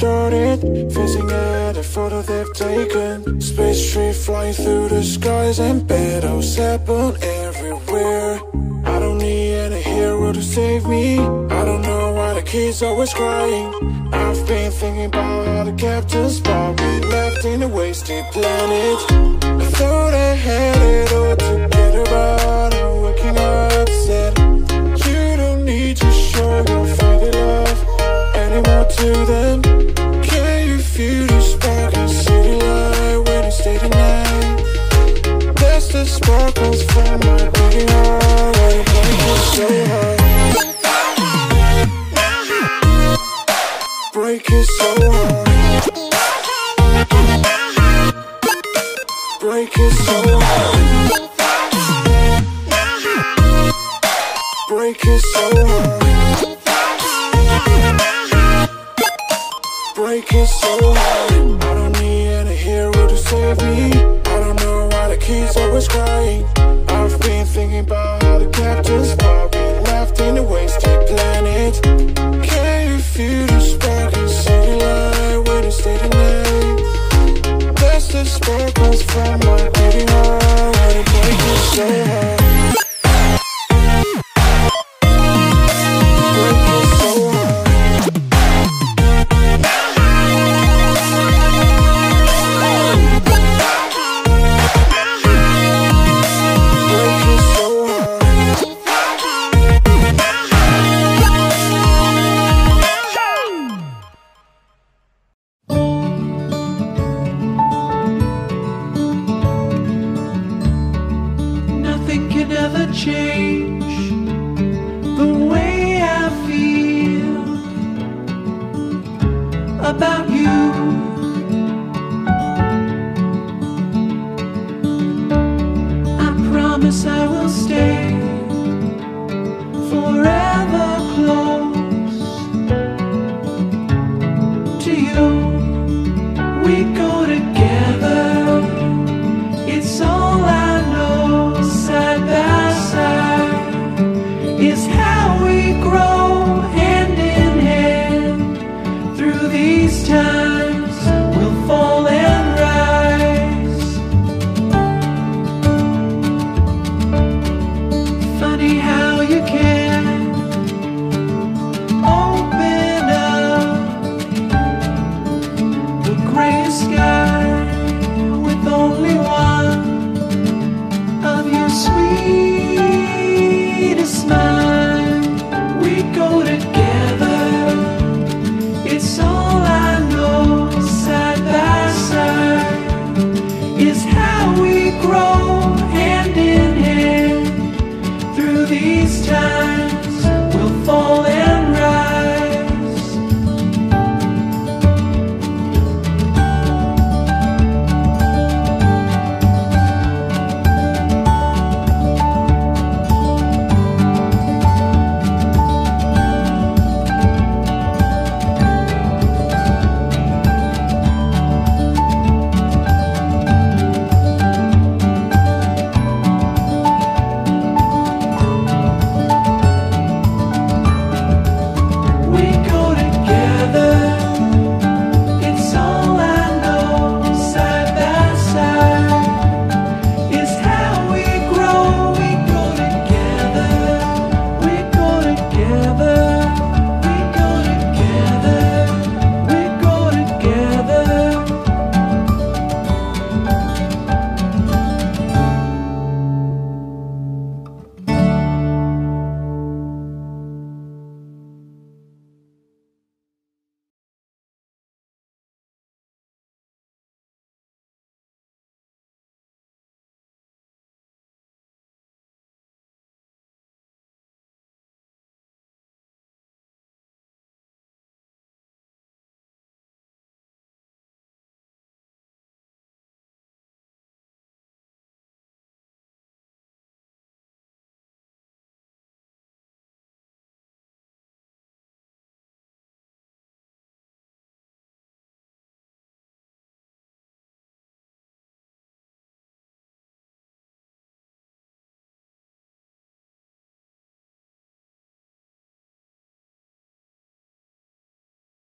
started Facing at a photo they've taken. Space tree flying through the skies And battles happen everywhere. I don't need any hero to save me. I don't know why the kids always crying. I've been thinking about how the captain's spot We left in a wasted planet. I thought I had it all together But I'm waking up sad You don't need to Break it so hard Break it so hard I don't need any hero to save me. I don't know why the kids always crying I've been thinking about how the captain's spot We left in a wasted planet. Can you feel the spark in city light When you stay the night That's the sparkles from my beating heart change the way I feel about you. I promise I will stay forever close to you. We go